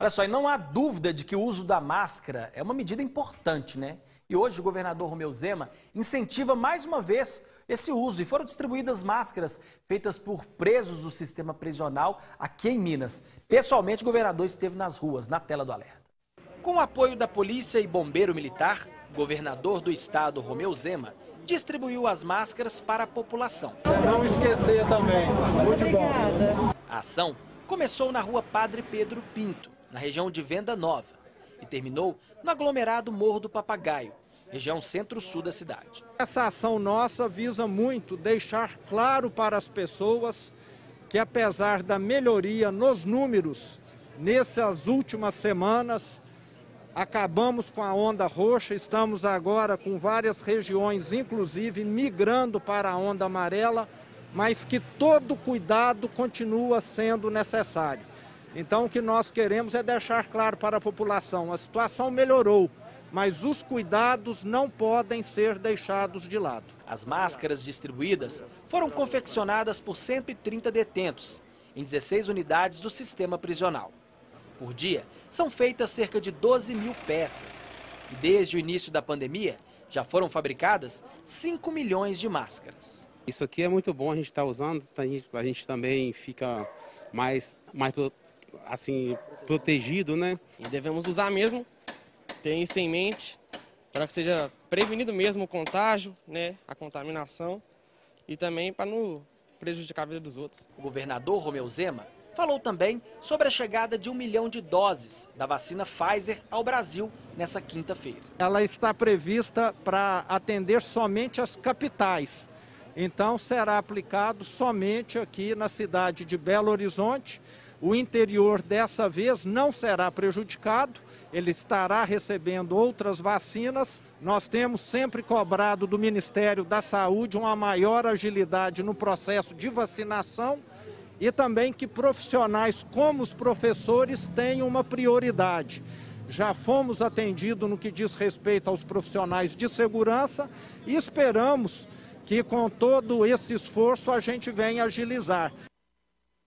Olha só, e não há dúvida de que o uso da máscara é uma medida importante, né? E hoje o governador Romeu Zema incentiva mais uma vez esse uso e foram distribuídas máscaras feitas por presos do sistema prisional aqui em Minas. Pessoalmente, o governador esteve nas ruas, na tela do alerta. Com o apoio da polícia e bombeiro militar, o governador do estado, Romeu Zema, distribuiu as máscaras para a população. Não esquecer também. Muito bom. A ação começou na rua Padre Pedro Pinto, na região de Venda Nova, e terminou no aglomerado Morro do Papagaio, região centro-sul da cidade. Essa ação nossa visa muito deixar claro para as pessoas que apesar da melhoria nos números nessas últimas semanas, acabamos com a onda roxa, estamos agora com várias regiões, inclusive migrando para a onda amarela, mas que todo cuidado continua sendo necessário. Então, o que nós queremos é deixar claro para a população: a situação melhorou, mas os cuidados não podem ser deixados de lado. As máscaras distribuídas foram confeccionadas por 130 detentos, em 16 unidades do sistema prisional. Por dia, são feitas cerca de 12 mil peças. E desde o início da pandemia, já foram fabricadas 5 milhões de máscaras. Isso aqui é muito bom, a gente está usando, a gente também fica mais, mais assim, protegido, né? E devemos usar mesmo, ter isso em mente, para que seja prevenido mesmo o contágio, né, a contaminação, e também para não prejudicar a vida dos outros. O governador Romeu Zema falou também sobre a chegada de um milhão de doses da vacina Pfizer ao Brasil nessa quinta-feira. Ela está prevista para atender somente as capitais. Então será aplicado somente aqui na cidade de Belo Horizonte o interior dessa vez não será prejudicado, ele estará recebendo outras vacinas. Nós temos sempre cobrado do Ministério da Saúde uma maior agilidade no processo de vacinação e também que profissionais como os professores tenham uma prioridade. Já fomos atendidos no que diz respeito aos profissionais de segurança e esperamos que com todo esse esforço a gente venha agilizar.